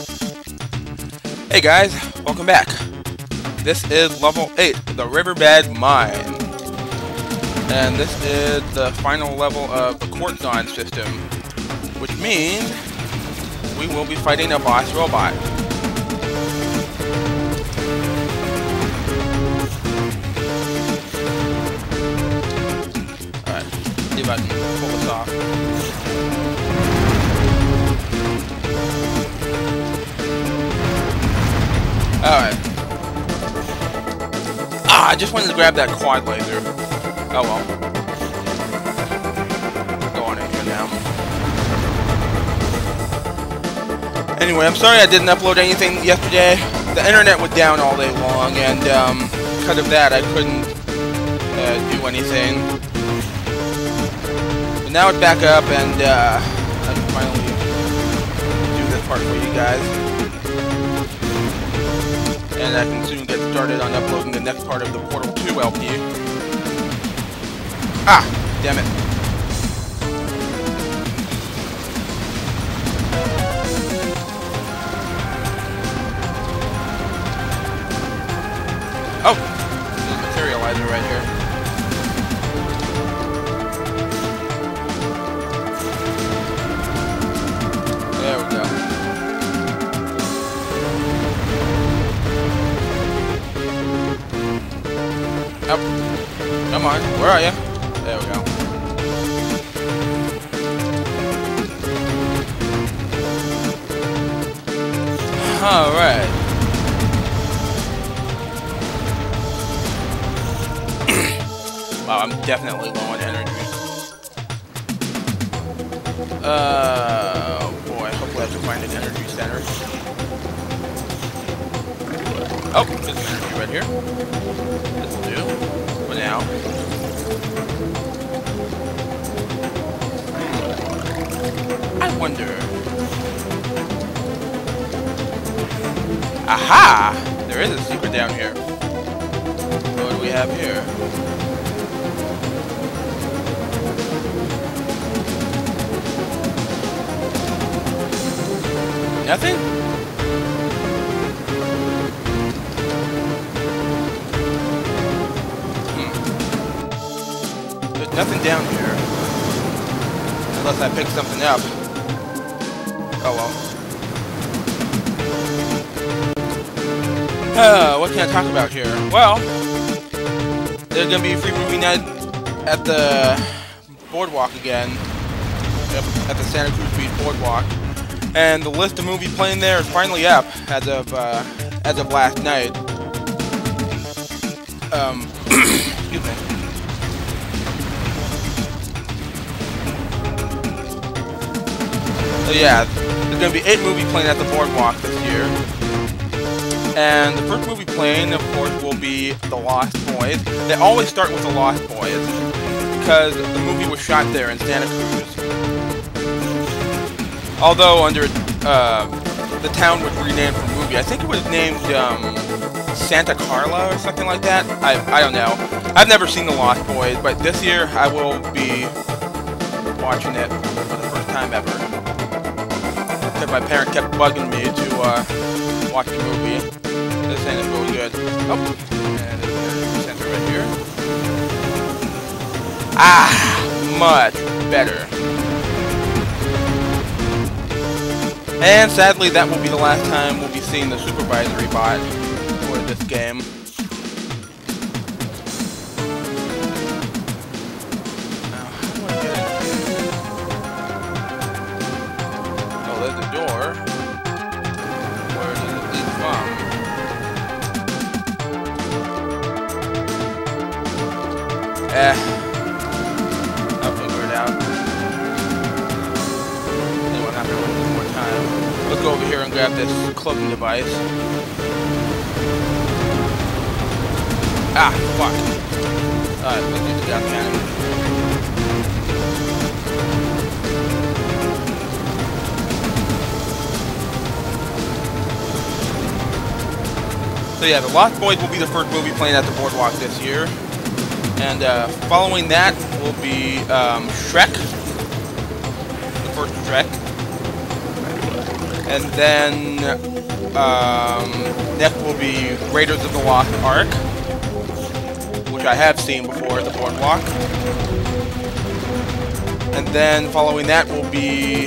Hey guys, welcome back. This is level 8, the Riverbed Mine. And this is the final level of the Quartzon system, which means we will be fighting a boss robot. Alright, see if I can pull this off. Alright. Ah, I just wanted to grab that quad laser. Oh well. Go on in here now. Anyway, I'm sorry I didn't upload anything yesterday. The internet was down all day long, and um, because of that, I couldn't uh, do anything. But now it's back up, and uh, I can finally do this part for you guys and I can soon get started on uploading the next part of the Portal 2 LP. Ah, damn it. Oh, there's a materializer right here. Up. Come on. Where are you? There we go. Alright. wow, I'm definitely low on energy. Uh, boy, hopefully I to find an energy center. Oh, there's an energy right here. This'll do. Now. I wonder. Aha! There is a secret down here. What do we have here? Nothing? Nothing down here. Unless I pick something up. Oh well. Uh, what can I talk about here? Well, there's gonna be a free movie night at the boardwalk again. At the Santa Cruz Beach Boardwalk. And the list of movies playing there is finally up as of uh, as of last night. Um, excuse me. So yeah, there's gonna be eight movies playing at the boardwalk this year. And the first movie playing, of course, will be The Lost Boys. They always start with The Lost Boys because the movie was shot there in Santa Cruz. Although under uh, the town was renamed from movie, I think it was named um, Santa Carla or something like that. I I don't know. I've never seen The Lost Boys, but this year I will be watching it for the first time ever. Because my parent kept bugging me to uh, watch the movie. This ain't really good. Oh, and a center right here. Ah, much better. And sadly, that will be the last time we'll be seeing the supervisory bot for this game. Eh. I'll figure it out. Then we'll have to wait one more time. Let's go over here and grab this cloaking device. Ah, fuck. Alright, let's use the Gauss cannon. So yeah, The Lost Boys will be the first movie playing at the Boardwalk this year. And uh, following that will be um, Shrek. The first Shrek. And then um, next will be Raiders of the Lost Ark, which I have seen before the Boardwalk. And then following that will be...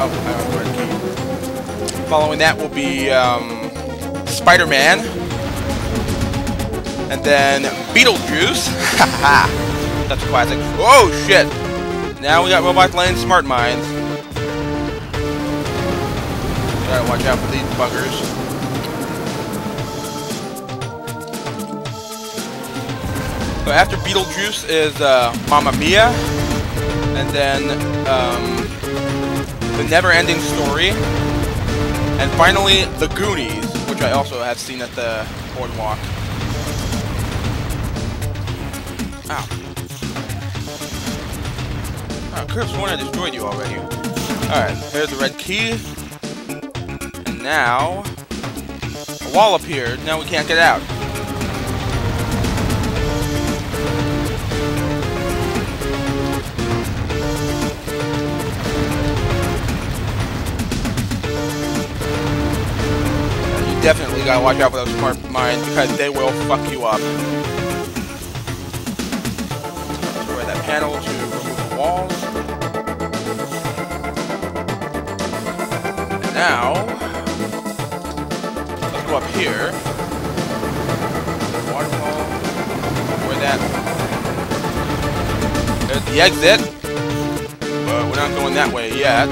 Oh, I don't know where. Following that will be um, Spider-Man. And then Beetlejuice. That's a classic. Oh, shit. Now we got Robot Lane Smart Mines. Gotta watch out for these buggers. So after Beetlejuice is uh, Mamma Mia, and then um, The Never Ending Story, and finally The Goonies, which I also have seen at the boardwalk. Ow. Oh, Chris, one I destroyed you already. Alright, here's the red key. And now... A wall appeared, now we can't get out. You definitely gotta watch out for those smart mines because they will fuck you up. Panel to remove the walls. And now, let's go up here. Waterfall. Where that? There's the exit. But we're not going that way yet.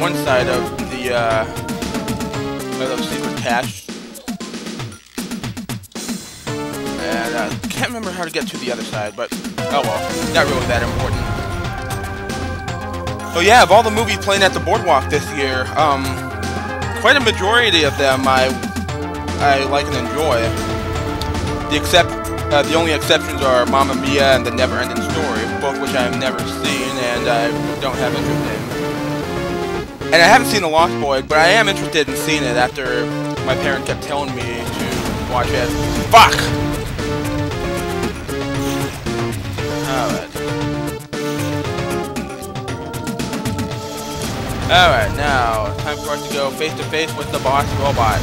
One side of the uh, of secret cache. And I uh, can't remember how to get to the other side, but oh well, not really that important. So yeah, of all the movies playing at the boardwalk this year, um, quite a majority of them I I like and enjoy. The except uh, the only exceptions are Mamma Mia and The Never Ending Story, both which I have never seen and I don't have interest in. And I haven't seen The Lost Boy, but I am interested in seeing it after my parent kept telling me to watch it. Fuck! Alright. Alright, now, time for us to go face to face with the boss robot.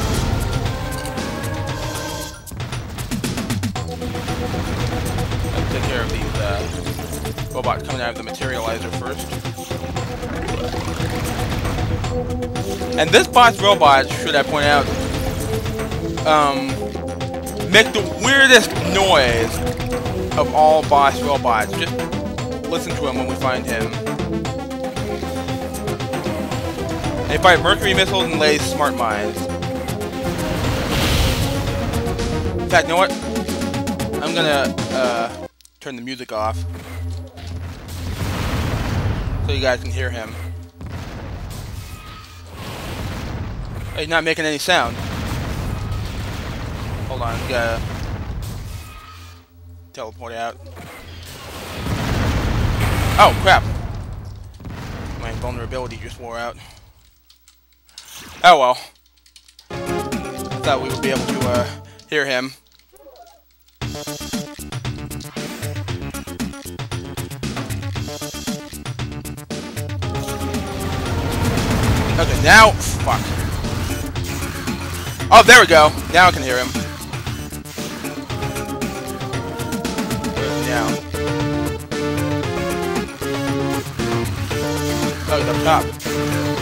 Let's take care of these uh, robots coming out of the materializer first. And this boss robot, should I point out, um, make the weirdest noise of all boss robots. Just listen to him when we find him. They fight mercury missiles and lays smart mines. In fact, you know what? I'm gonna uh, turn the music off so you guys can hear him. He's not making any sound. Hold on, gotta teleport out. Oh, crap. My vulnerability just wore out. Oh well. I thought we would be able to uh, hear him. Okay, now, fuck. Oh, there we go. Now I can hear him. Now? Oh, he's up top.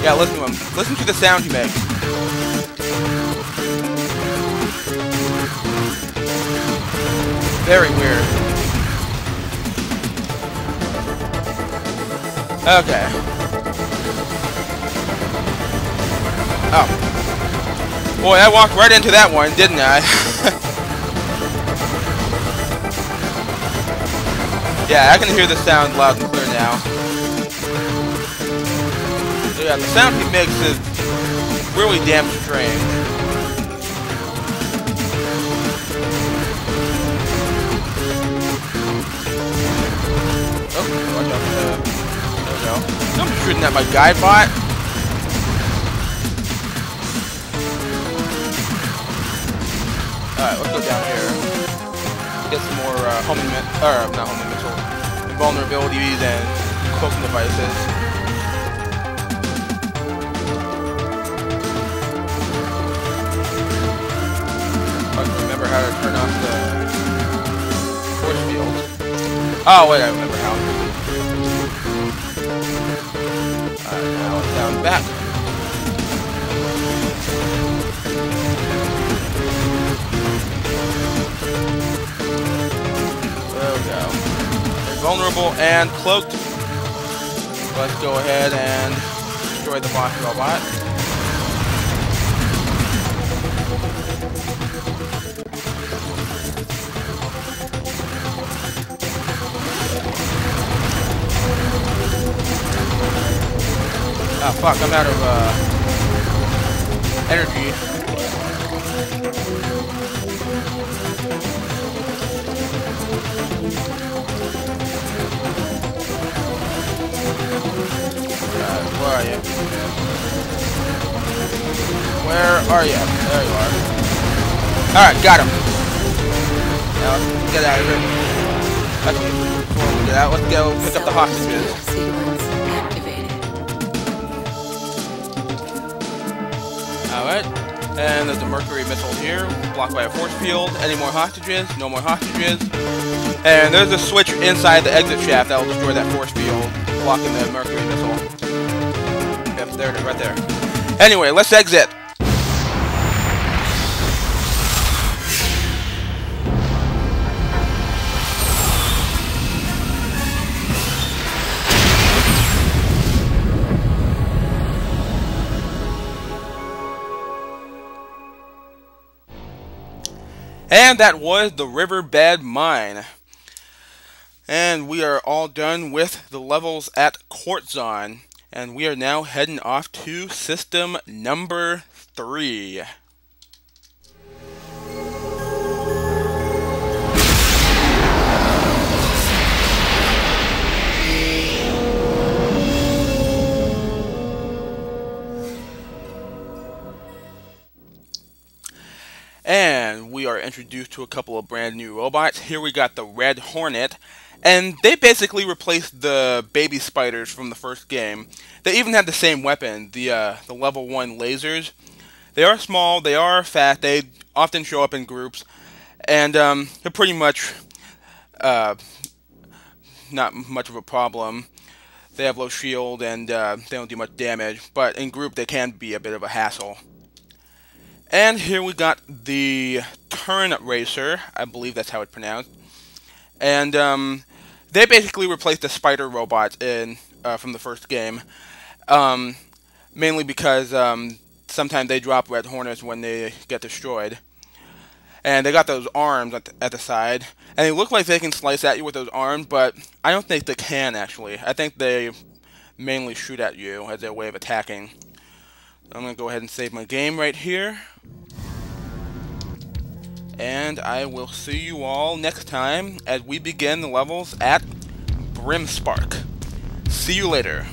Yeah, listen to him. Listen to the sound he makes. Very weird. Okay. Oh. Boy, I walked right into that one, didn't I? yeah, I can hear the sound loud and clear now. Yeah, the sound he makes is really damn strange. Oh, watch out. There we go. I'm shooting at my guide bot. Alright, let's go down here. Get some more uh, homing, or not homing missile, vulnerabilities and cloaking devices. I remember how to turn off the force field. Oh wait, I remember how. Alright, now it's down back. Vulnerable and cloaked. Let's go ahead and destroy the boss robot. Ah, fuck, I'm out of, uh, energy. Where are you? There you are. Alright, got him. Now, let's get out of here. Let's, before we get out, let's go pick up the hostages. Alright. And there's a Mercury missile here, blocked by a force field. Any more hostages? No more hostages. And there's a switch inside the exit shaft that will destroy that force field, blocking the Mercury missile. There it is, right there. Anyway, let's exit. And that was the Riverbed Mine. And we are all done with the levels at Quartzon. And we are now heading off to system number three. And we are introduced to a couple of brand new robots. Here we got the Red Hornet, and they basically replaced the baby spiders from the first game. They even have the same weapon, the uh, the level one lasers. They are small, they are fat, they often show up in groups, and um, they're pretty much uh, not much of a problem. They have low shield and uh, they don't do much damage, but in group they can be a bit of a hassle. And here we got the Turn Racer, I believe that's how it's pronounced. And um, they basically replaced the spider robots in uh, from the first game, um, mainly because um, sometimes they drop red hornets when they get destroyed. And they got those arms at the, at the side, and they look like they can slice at you with those arms, but I don't think they can actually. I think they mainly shoot at you as their way of attacking. I'm to go ahead and save my game right here. And I will see you all next time as we begin the levels at Brimspark. See you later.